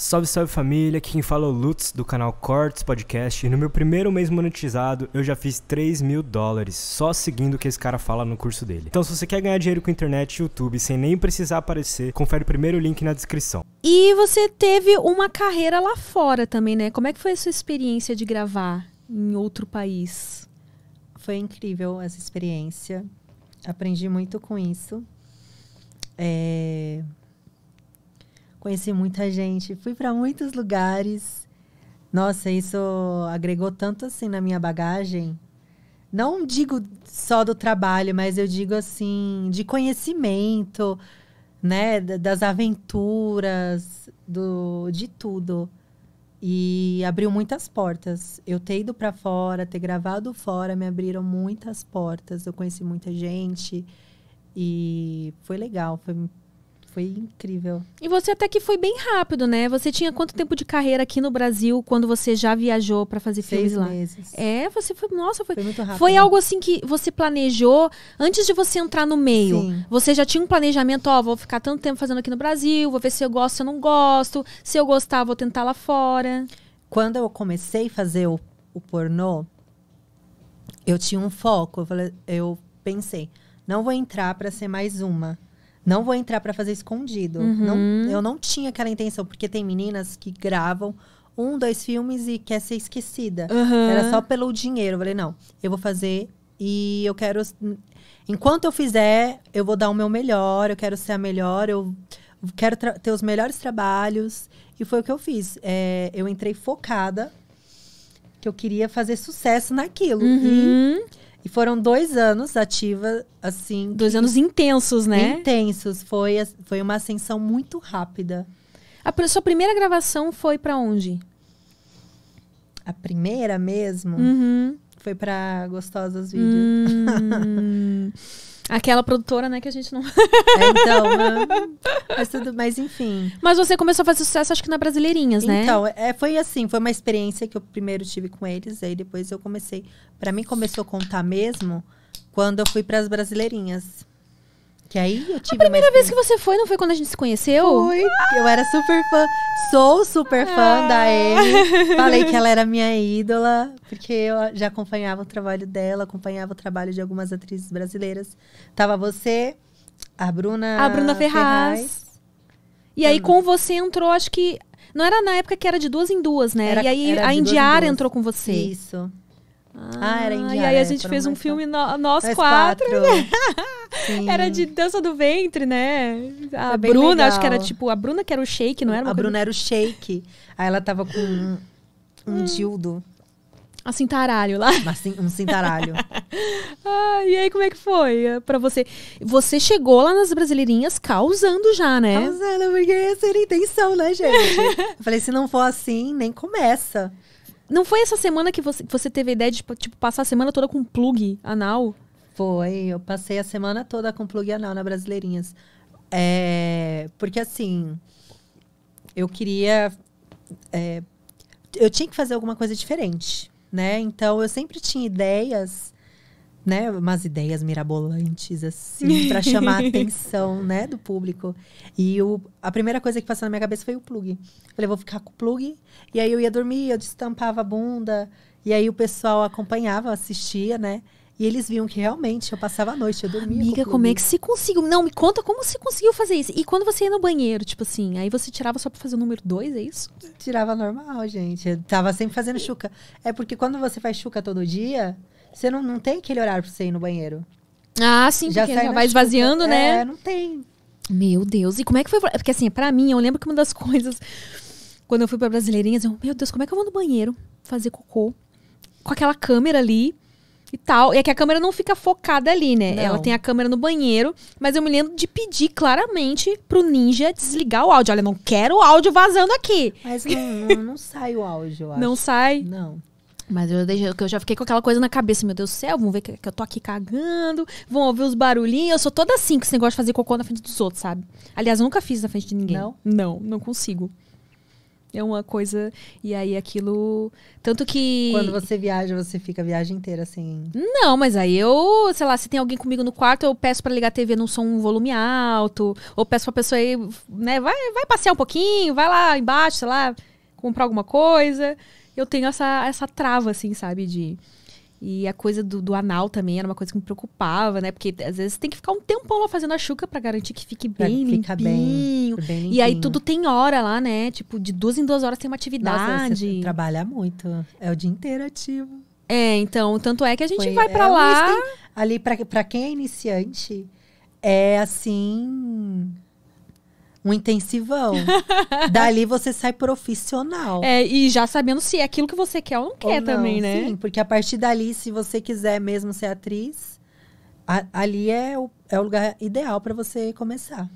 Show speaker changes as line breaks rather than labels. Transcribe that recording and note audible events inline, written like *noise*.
Salve, salve família, aqui quem fala é o Lutz do canal Cortes Podcast e no meu primeiro mês monetizado eu já fiz 3 mil dólares só seguindo o que esse cara fala no curso dele. Então se você quer ganhar dinheiro com internet e YouTube sem nem precisar aparecer, confere o primeiro link na descrição.
E você teve uma carreira lá fora também, né? Como é que foi a sua experiência de gravar em outro país?
Foi incrível essa experiência. Aprendi muito com isso. É... Conheci muita gente, fui para muitos lugares. Nossa, isso agregou tanto assim na minha bagagem. Não digo só do trabalho, mas eu digo assim, de conhecimento, né, das aventuras, do de tudo. E abriu muitas portas. Eu ter ido para fora, ter gravado fora, me abriram muitas portas. Eu conheci muita gente e foi legal, foi foi incrível.
E você até que foi bem rápido, né? Você tinha quanto tempo de carreira aqui no Brasil quando você já viajou para fazer
Seis
filmes lá?
meses.
É, você foi, nossa, foi,
Foi muito rápido.
foi algo assim que você planejou antes de você entrar no meio.
Sim.
Você já tinha um planejamento, ó, vou ficar tanto tempo fazendo aqui no Brasil, vou ver se eu gosto, se eu não gosto, se eu gostar, vou tentar lá fora.
Quando eu comecei a fazer o, o pornô, eu tinha um foco. Eu, falei, eu pensei, não vou entrar para ser mais uma. Não vou entrar para fazer escondido.
Uhum.
Não, eu não tinha aquela intenção, porque tem meninas que gravam um, dois filmes e quer ser esquecida. Era só pelo dinheiro. Eu falei, não, eu vou fazer e eu quero. Enquanto eu fizer, eu vou dar o meu melhor, eu quero ser a melhor, eu quero ter os melhores trabalhos. E foi o que eu fiz. É, eu entrei focada, que eu queria fazer sucesso naquilo.
Uhum.
e foram dois anos ativa, assim.
Dois anos intensos, né?
Intensos. Foi, foi uma ascensão muito rápida.
A sua primeira gravação foi pra onde?
A primeira mesmo
Uhum.
foi pra Gostosas Vídeos.
Hum. *laughs* Aquela produtora, né, que a gente não. *laughs*
É, então, né? mas, tudo, mas enfim.
Mas você começou a fazer sucesso, acho que na Brasileirinhas, né?
Então, é, foi assim, foi uma experiência que eu primeiro tive com eles, aí depois eu comecei. Pra mim começou a contar mesmo quando eu fui pras brasileirinhas. Que aí eu tive
A primeira
uma
vez que você foi, não foi quando a gente se conheceu?
Foi, eu era super fã, sou super fã da Amy. Falei que ela era minha ídola, porque eu já acompanhava o trabalho dela, acompanhava o trabalho de algumas atrizes brasileiras. Tava você, a Bruna
A Bruna Ferraz. E aí, com você entrou, acho que. Não era na época que era de duas em duas, né?
Era-
e aí
era
a Indiara entrou com você.
Isso. Ah, era
E
Indiara,
aí a gente fez um filme, no- nós,
Nós
quatro. *laughs*
Sim.
Era de dança do ventre, né? A
bem
Bruna, acho que era
legal.
tipo, a Bruna que era o shake, não era?
A
coisa-
Bruna era o shake. Aí ela tava com um,
Hum.
um dildo,
Assim, taralho lá.
assim, um cintaralho. *laughs*
Ah, e aí, como é que foi eh, pra você? Você chegou lá nas Brasileirinhas causando já, né?
Causando, porque essa era a intenção, né, gente? *laughs* Eu falei, se não for assim, nem começa.
Não foi essa semana que você, você teve a ideia de, tipo, passar a semana toda com plug anal?
Foi, eu passei a semana toda com plug anal na Brasileirinhas. É, porque assim, eu queria. é, eu tinha que fazer alguma coisa diferente, né? Então eu sempre tinha ideias, né? Umas ideias mirabolantes, assim, para *laughs* chamar a atenção, né, do público. E o, a primeira coisa que passou na minha cabeça foi o plug. Falei, vou ficar com o plug. E aí eu ia dormir, eu destampava a bunda. E aí o pessoal acompanhava, assistia, né? E eles viam que realmente eu passava a noite, eu dormia.
Amiga,
com
como é que você conseguiu? Não, me conta como você conseguiu fazer isso. E quando você ia no banheiro, tipo assim, aí você tirava só pra fazer o número dois, é isso?
Tirava normal, gente. Eu tava sempre fazendo chuca. É porque quando você faz chuca todo dia, você não, não tem aquele horário pra você ir no banheiro.
Ah, sim, já
na
vai
chuca.
esvaziando, né?
É, não tem.
Meu Deus, e como é que foi? Porque assim, pra mim, eu lembro que uma das *laughs* coisas, quando eu fui pra Brasileirinhas, eu, meu Deus, como é que eu vou no banheiro fazer cocô com aquela câmera ali e tal? E é que a câmera não fica focada ali, né?
Não.
Ela tem a câmera no banheiro, mas eu me lembro de pedir claramente pro ninja desligar o áudio. Olha, não quero o áudio vazando aqui.
Mas não, não, não sai o áudio, eu *laughs* acho.
Não sai.
Não.
Mas eu, eu já fiquei com aquela coisa na cabeça, meu Deus do céu, vão ver que, que eu tô aqui cagando, vão ouvir os barulhinhos. Eu sou toda assim com esse negócio de fazer cocô na frente dos outros, sabe? Aliás, eu nunca fiz na frente de ninguém.
Não?
Não, não consigo. É uma coisa. E aí aquilo. Tanto que.
Quando você viaja, você fica a viagem inteira assim.
Não, mas aí eu, sei lá, se tem alguém comigo no quarto, eu peço pra ligar a TV num som um volume alto, ou peço pra pessoa aí, né, vai, vai passear um pouquinho, vai lá embaixo, sei lá, comprar alguma coisa. Eu tenho essa, essa trava, assim, sabe, de... E a coisa do, do anal também era uma coisa que me preocupava, né? Porque às vezes tem que ficar um tempão lá fazendo a chuca pra garantir que fique bem
ficar bem,
limpinho.
bem
E aí tudo tem hora lá, né? Tipo, de duas em duas horas tem uma
Nossa,
atividade.
você trabalha muito. É o dia inteiro ativo.
É, então, tanto é que a gente
Foi-
vai pra
é
lá.
instinto. Ali, pra quem é iniciante, é assim. Um intensivão. *laughs* Dali você sai profissional.
É, e já sabendo se é aquilo que você quer ou não
Ou
quer
não,
também, né?
Sim, porque a partir dali, se você quiser mesmo ser atriz, a- ali é o, é o lugar ideal pra você começar.